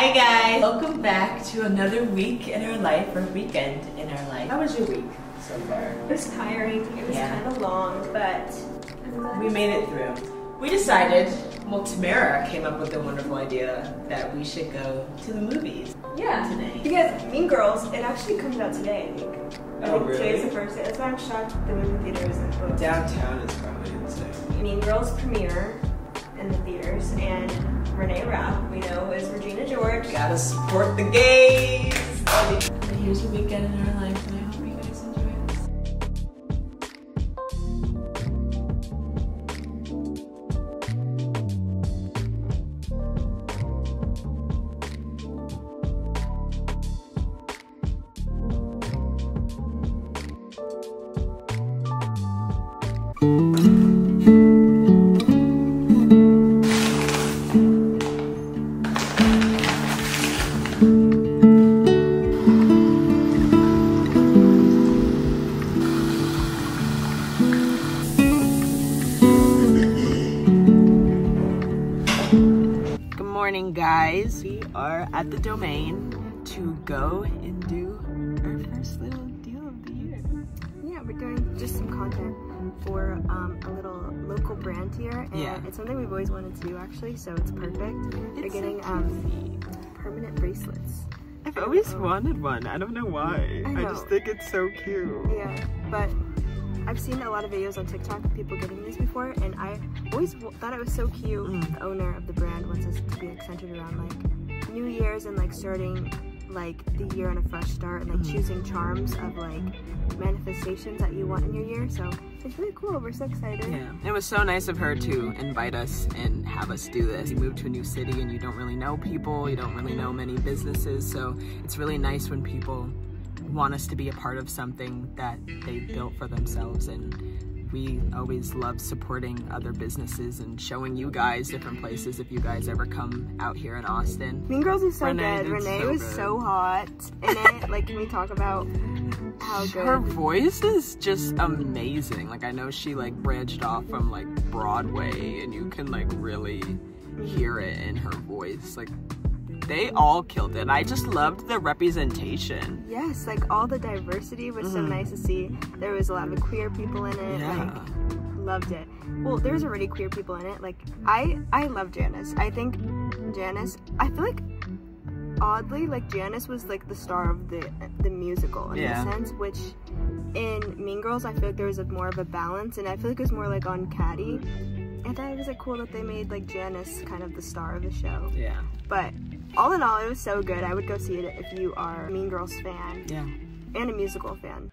Hi guys! Welcome back to another week in our life, or weekend in our life. How was your week so far? It was tiring. It was Yeah. kind of long, but We made it through. We decided, well, Tamera came up with the wonderful idea that we should go to the movies. yeah. Today. Because Mean Girls, it actually comes out today. I think. I Oh, think Today's really? the first day. That's why I'm shocked the movie theater isn't closed. Downtown is probably insane. Mean Girls premiere in the theaters, and Renee Rapp, we know, is Regina George. Gotta support the gays! And here's a weekend in our life, and morning, guys. We are at the domain to go and do our first little deal of the year. Yeah, we're doing just some content for um, a little local brand here, and Yeah. it's something we've always wanted to do actually, so it's perfect. we're getting so um, permanent bracelets. I've always wanted one. I don't know why. I I, just think it's so cute. Yeah, but I've seen a lot of videos on TikTok of people getting these before, and I always thought it was so cute. Mm. The owner of the brand wants us to be like centered around like New Year's and like starting like the year and a fresh start and like Mm. choosing charms of like manifestations that you want in your year. So it's really cool. We're so excited. Yeah, it was so nice of her to invite us and have us do this. You move to a new city and you don't really know people, you don't really know many businesses, so it's really nice when people want us to be a part of something that they built for themselves and we always love supporting other businesses and showing you guys different places if you guys ever come out here in Austin. Mean Girls is so Renee good. Renee so was good. so hot in it. like, can we talk about how good? Her voice is just amazing. Like I know she like branched off from like Broadway and you can like really hear it in her voice. Like they all killed it. I just loved the representation. Yes, like all the diversity was so Mhm. nice to see. There was a lot of queer people in it. Yeah. Like, loved it. Well, there's already queer people in it. Like, I I love Janice. I think Janice. I feel like oddly, like Janice was like the star of the the musical in Yeah. a sense, which in Mean Girls I feel like there was a more of a balance, and I feel like it was more like on Cady. I thought it was like cool that they made like Janice kind of the star of the show. Yeah. But all in all, it was so good. I would go see it if you are a Mean Girls fan Yeah. and a musical fan.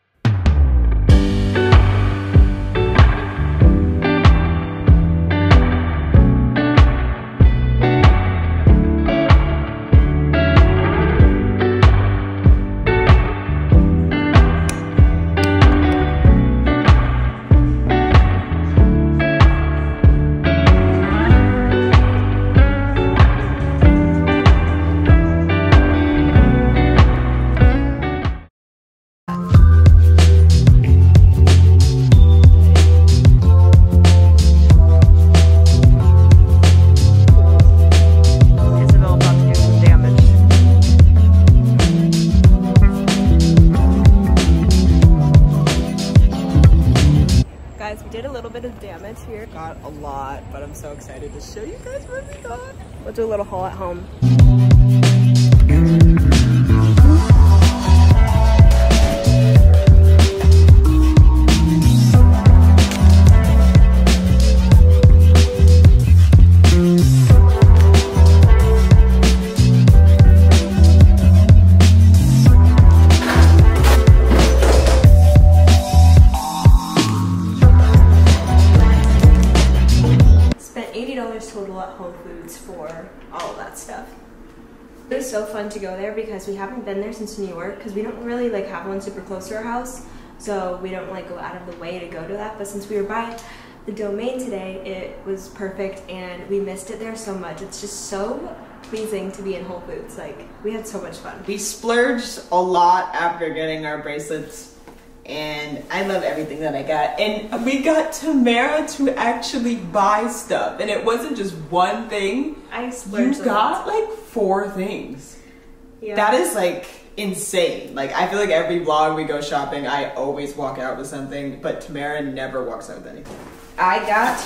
Little bit of damage here. Got a lot, but I'm so excited to show you guys what we got. We'll do a little haul at home. Was so fun to go there because we haven't been there since New York because we don't really like have one super close to our house. So we don't like go out of the way to go to that. But since we were by the domain today, it was perfect and we missed it there so much. It's just so pleasing to be in Whole Foods. Like we had so much fun. We splurged a lot after getting our bracelets, and I love everything that I got. And we got Tamera to actually buy stuff, and it wasn't just one thing. I splurged. lot. got like four things. Yeah. That is like insane. Like I feel like every vlog we go shopping, I always walk out with something, but Tamera never walks out with anything. I got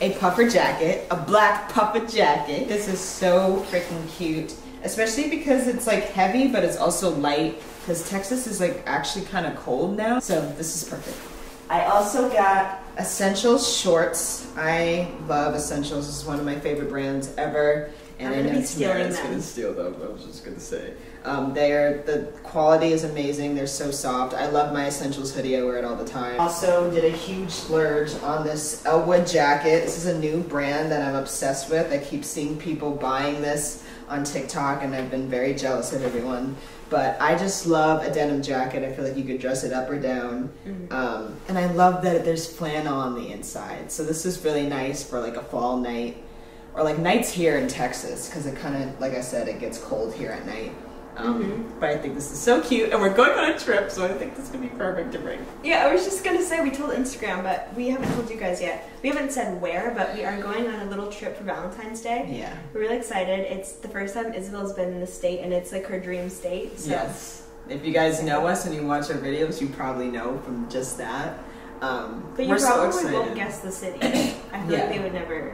a puffer jacket, a black puffer jacket. This is so freaking cute, especially because it's like heavy, but it's also light. Because Texas is like actually kind of cold now, so this is perfect. I also got Essentials shorts. I love Essentials. This is one of my favorite brands ever. And I'm I know Tamera's gonna steal them. I was just gonna say. Um, they're the quality is amazing. They're so soft. I love my Essentials hoodie. I wear it all the time. Also, did a huge splurge on this Elwood jacket. This is a new brand that I'm obsessed with. I keep seeing people buying this on TikTok, and I've been very jealous of everyone. But I just love a denim jacket. I feel like you could dress it up or down. Um, and I love that there's flannel on the inside. So this is really nice for like a fall night or like nights here in Texas because it kind of, like I said, it gets cold here at night. Um, But I think this is so cute, and we're going on a trip, so I think this could be perfect to bring. Yeah, I was just gonna say we told Instagram, but we haven't told you guys yet. We haven't said where, but we are going on a little trip for Valentine's Day. Yeah. We're really excited. It's the first time Isabel's been in the state, and it's like her dream state. So Yes. If you guys know us and you watch our videos, you probably know from just that. Um, But you so probably excited. won't guess the city. I feel Yeah. like they would never,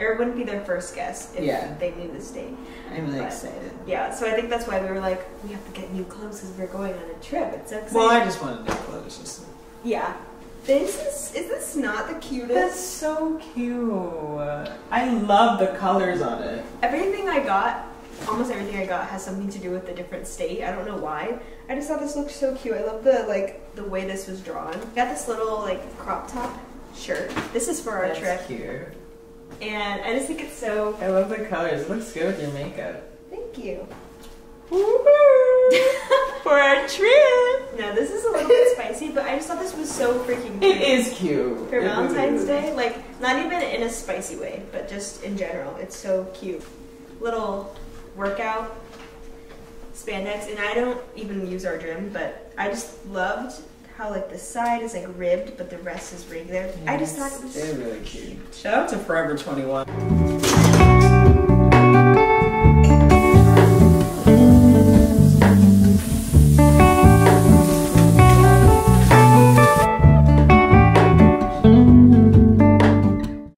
or it wouldn't be their first guess if Yeah. they knew the state. I'm really but- excited. Yeah, so I think that's why we were like, we have to get new clothes because we're going on a trip. It's so exciting. Well, I just wanted new clothes. Just yeah. This is is this not the cutest? That's so cute. I love the colors on it. Everything I got, almost everything I got has something to do with the different state. I don't know why. I just thought this looked so cute. I love the like the way this was drawn. Got this little like crop top shirt. This is for our That's trip, cute. And I just think it's so. I love the colors. It looks good with your makeup. Thank you. For our trip. No, this is a little bit spicy, but I just thought this was so freaking cute. It is cute. For It Valentine's is. Day, like not even in a spicy way, but just in general, it's so cute. Little workout spandex, and I don't even use our gym, but I just loved how like the side is like ribbed, but the rest is regular. I just thought it was They're really cute. Shout out to Forever 21.